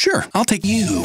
Sure, I'll take you.